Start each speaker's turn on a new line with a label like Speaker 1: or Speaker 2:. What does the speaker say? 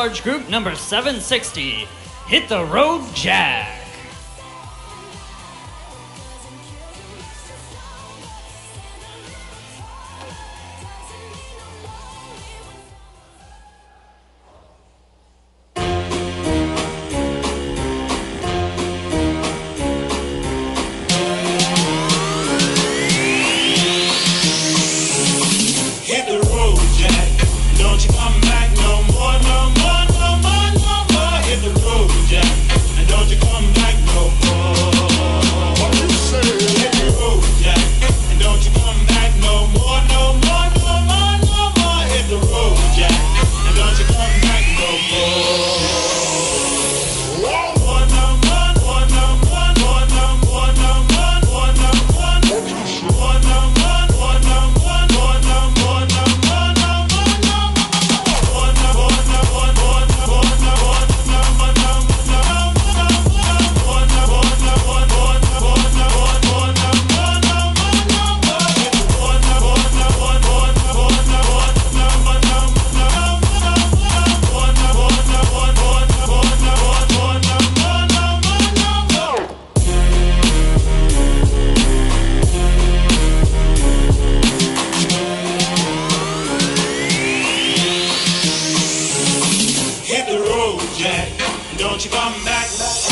Speaker 1: large group number 760. Hit the road, Jack.
Speaker 2: won't you come back?